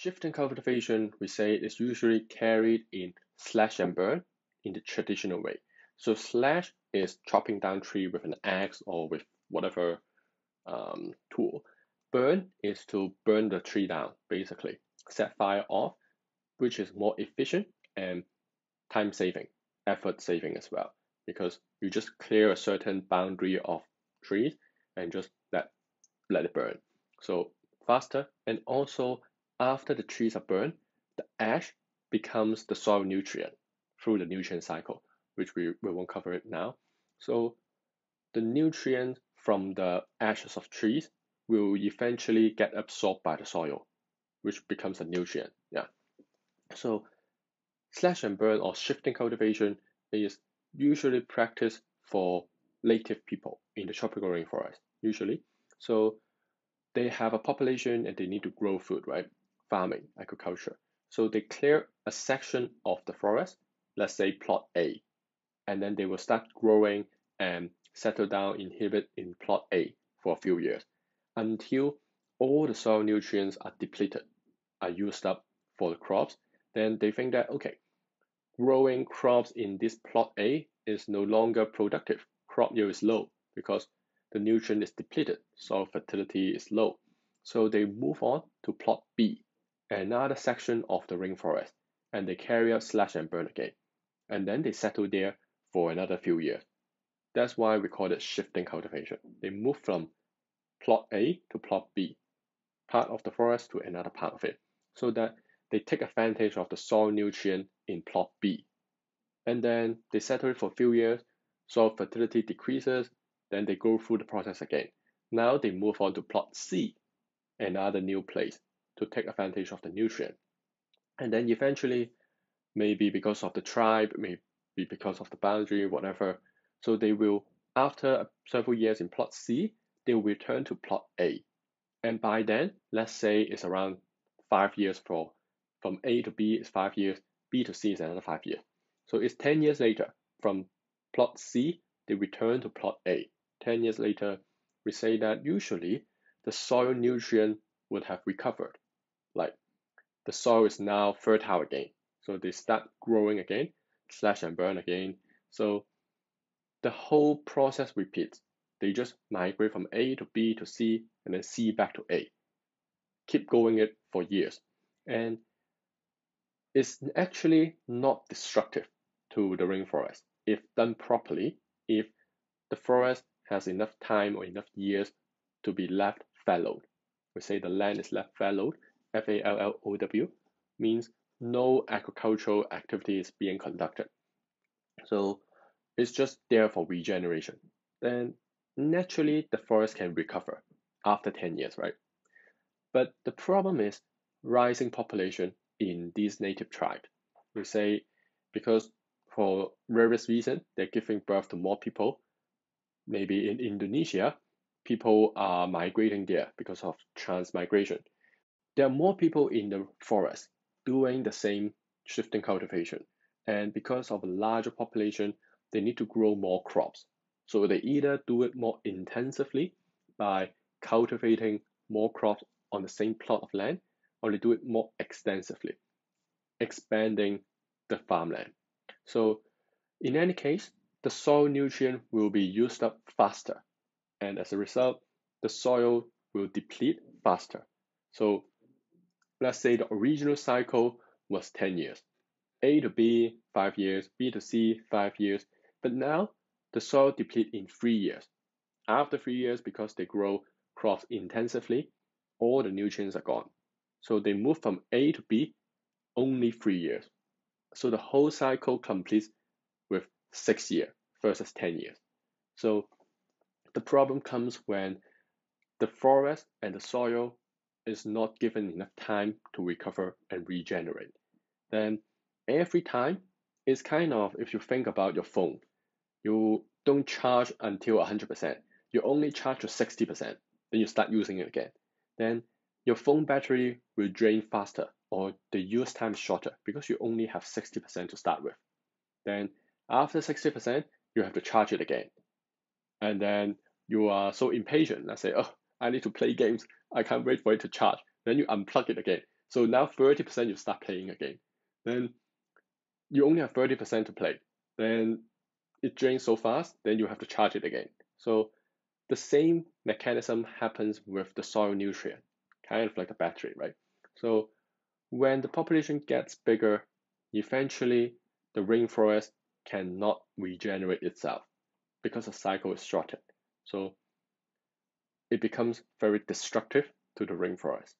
Shifting cultivation, we say, is usually carried in slash and burn in the traditional way. So slash is chopping down tree with an axe or with whatever um, tool. Burn is to burn the tree down, basically. Set fire off, which is more efficient and time saving, effort saving as well, because you just clear a certain boundary of trees and just let, let it burn. So faster and also after the trees are burned, the ash becomes the soil nutrient through the nutrient cycle, which we, we won't cover it now. So the nutrients from the ashes of trees will eventually get absorbed by the soil, which becomes a nutrient. Yeah. So slash and burn or shifting cultivation is usually practiced for native people in the tropical rainforest, usually. So they have a population and they need to grow food, right? Farming, agriculture. So they clear a section of the forest, let's say plot A, and then they will start growing and settle down, inhibit in plot A for a few years until all the soil nutrients are depleted, are used up for the crops. Then they think that, okay, growing crops in this plot A is no longer productive. Crop yield is low because the nutrient is depleted, soil fertility is low. So they move on to plot B another section of the rainforest and they carry out slash and burn again. And then they settle there for another few years. That's why we call it shifting cultivation. They move from plot A to plot B, part of the forest to another part of it, so that they take advantage of the soil nutrient in plot B. And then they settle it for a few years, soil fertility decreases, then they go through the process again. Now they move on to plot C, another new place to take advantage of the nutrient. And then eventually, maybe because of the tribe, maybe because of the boundary, whatever, so they will, after several years in plot C, they will return to plot A. And by then, let's say it's around five years for from A to B is five years, B to C is another five years. So it's 10 years later from plot C, they return to plot A. 10 years later, we say that usually the soil nutrient would have recovered like the soil is now fertile again. So they start growing again, slash and burn again. So the whole process repeats. They just migrate from A to B to C and then C back to A. Keep going it for years. And it's actually not destructive to the rainforest if done properly, if the forest has enough time or enough years to be left fallowed. We say the land is left fallowed F A L L O W, means no agricultural activity is being conducted. So it's just there for regeneration. Then naturally the forest can recover after 10 years, right? But the problem is rising population in these native tribes. We say because for various reasons they're giving birth to more people. Maybe in Indonesia, people are migrating there because of transmigration there are more people in the forest doing the same shifting cultivation. And because of a larger population, they need to grow more crops. So they either do it more intensively by cultivating more crops on the same plot of land, or they do it more extensively, expanding the farmland. So in any case, the soil nutrient will be used up faster. And as a result, the soil will deplete faster. So let's say the original cycle was 10 years. A to B, 5 years, B to C, 5 years. But now the soil deplete in 3 years. After 3 years, because they grow crops intensively, all the nutrients are gone. So they move from A to B only 3 years. So the whole cycle completes with 6 years versus 10 years. So the problem comes when the forest and the soil is not given enough time to recover and regenerate, then every time it's kind of if you think about your phone, you don't charge until 100%. You only charge to 60%, then you start using it again. Then your phone battery will drain faster or the use time is shorter because you only have 60% to start with. Then after 60%, you have to charge it again. And then you are so impatient. Let's say, oh, I need to play games. I can't wait for it to charge. Then you unplug it again. So now 30% you start playing again. Then you only have 30% to play. Then it drains so fast, then you have to charge it again. So the same mechanism happens with the soil nutrient, kind of like a battery, right? So when the population gets bigger, eventually the rainforest cannot regenerate itself because the cycle is shortened. So it becomes very destructive to the rainforest.